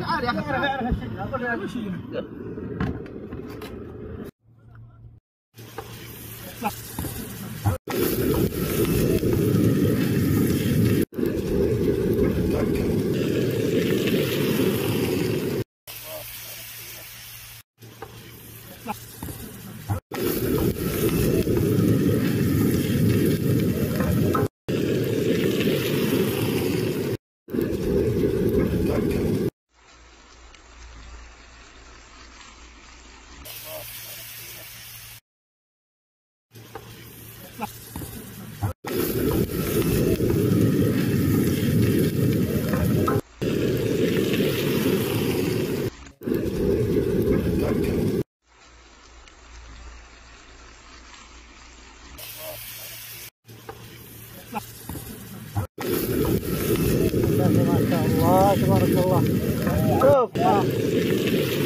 تعال يا أخي اعرف اعرف الشجره أقول لها Masya Allah, tabarakallah. Cukup.